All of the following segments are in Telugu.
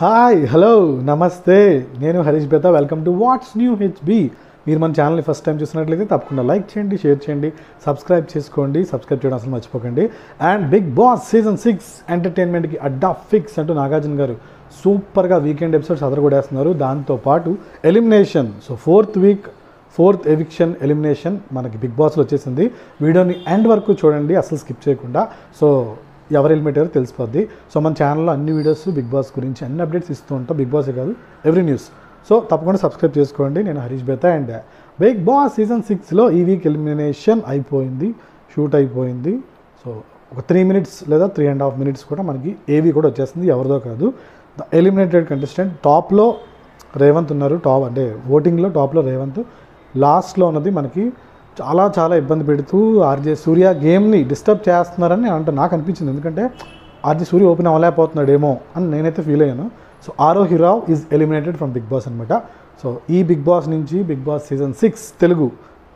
హాయ్ హలో నమస్తే. నేను Harish Betha. Welcome to what's new HB మీరు మన ఛానల్ని ఫస్ట్ టైం చూసినట్లయితే తప్పకుండా లైక్ చేయండి షేర్ చేయండి సబ్స్క్రైబ్ చేసుకోండి సబ్స్క్రైబ్ చేయడం అసలు మర్చిపోకండి. And Big Boss season six ఎంటర్టైన్మెంట్కి అడ్డా ఫిక్స్ అంటూ నాగార్జున గారు సూపర్గా వీకెండ్ ఎపిసోడ్స్ అదరగొడేస్తున్నారు దాంతోపాటు elimination so fourth week fourth eviction elimination మనకి బిగ్ బాస్లో వచ్చేసింది. వీడియోని ఎండ్ వరకు చూడండి అసలు స్కిప్ చేయకుండా. సో ఎవరు హెల్మెట్ ఎవరు తెలిసిపోద్ది. సో మన ఛానల్లో అన్ని వీడియోస్ బిగ్ బాస్ గురించి అన్ని అప్డేట్స్ ఇస్తూ ఉంటాం. బిగ్ బాసే కాదు ఎవ్రీ న్యూస్. సో తప్పకుండా సబ్స్క్రైబ్ చేసుకోండి. నేను Harish Betha and Bigg Boss season సిక్స్లో ఈ వీక్ ఎలిమినేషన్ అయిపోయింది షూట్ అయిపోయింది. సో ఒక త్రీ మినిట్స్ లేదా త్రీ అండ్ హాఫ్ మినిట్స్ కూడా మనకి ఏవి కూడా వచ్చేస్తుంది ఎవరిదో కాదు. ద ఎలిమినేటెడ్ కంటెస్టెంట్ టాప్లో రేవంత్ ఉన్నారు టాప్ అంటే ఓటింగ్లో టాప్లో రేవంత్. లాస్ట్లో ఉన్నది మనకి చాలా చాలా ఇబ్బంది పెడుతూ ఆర్జే సూర్య గేమ్ని డిస్టర్బ్ చేస్తున్నారని అంటే నాకు అనిపించింది. ఎందుకంటే ఆర్జే సూర్య ఓపెన్ అవ్వలేకపోతున్నాడేమో అని నేనైతే ఫీల్ అయ్యాను. So Arohi Rao is eliminated from Bigg Boss అనమాట సో ఈ బిగ్ బాస్ నుంచి Bigg Boss season six Telugu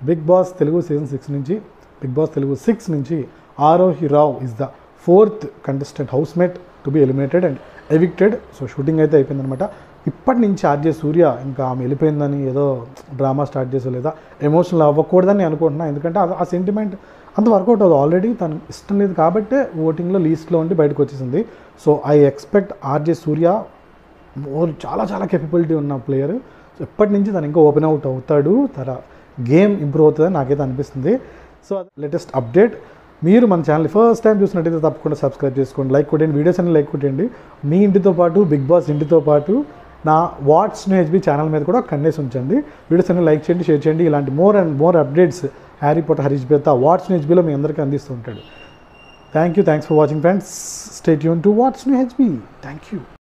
Bigg Boss Telugu season six నుంచి బిగ్ బాస్ తెలుగు సిక్స్ నుంచి Arohi Rao is the fourth contestant housemate to be eliminated and evicted so shooting అయితే అయిపోయిందనమాట ఇప్పటి నుంచి ఆర్జే సూర్య ఇంకా ఆమె వెళ్ళిపోయిందని ఏదో డ్రామా స్టార్ట్ చేసో లేదా ఎమోషనల్ అవ్వకూడదని అనుకుంటున్నాను ఎందుకంటే ఆ- ఆ సెంటిమెంట్ అంత వర్కౌట్ అవుతుంది ఆల్రెడీ తను ఇష్టం లేదు కాబట్టే ఓటింగ్లో లీస్ట్లో ఉండి బయటకు వచ్చేసింది. So I expect RJ Surya more చాలా చాలా కెపబిలిటీ ఉన్న ప్లేయర్ సో ఎప్పటి నుంచి తను ఇంకా ఓపెన్ అవుట్ అవుతాడు. తన గేమ్ ఇంప్రూవ్ అవుతుందని నాకైతే అనిపిస్తుంది. సో లేటెస్ట్ అప్డేట్ మీరు మన ఛానల్ ఫస్ట్ టైం చూసినట్టయితే తప్పకుండా సబ్స్క్రైబ్ చేసుకోండి. లైక్ కొట్టండి వీడియోస్ అన్ని లైక్ కొట్టండి మీ ఇంటితో పాటు బిగ్ బాస్ ఇంటితో పాటు నా వాట్స్ న్యూ హెచ్బి ఛానల్ మీద కూడా కన్నేసి ఉంచండి. వీడియోస్ అన్ని లైక్ చేయండి షేర్ చేయండి. ఇలాంటి మోర్ అండ్ మోర్ అప్డేట్స్ హ్యారీ పొట్ట హరీష్ బేత వాట్స్ న్యూ హెచ్బిలో మీ అందరికీ అందిస్తూ ఉంటాడు. Thank you thanks for watching friends. Stay Yoon to what's new HB. Thank you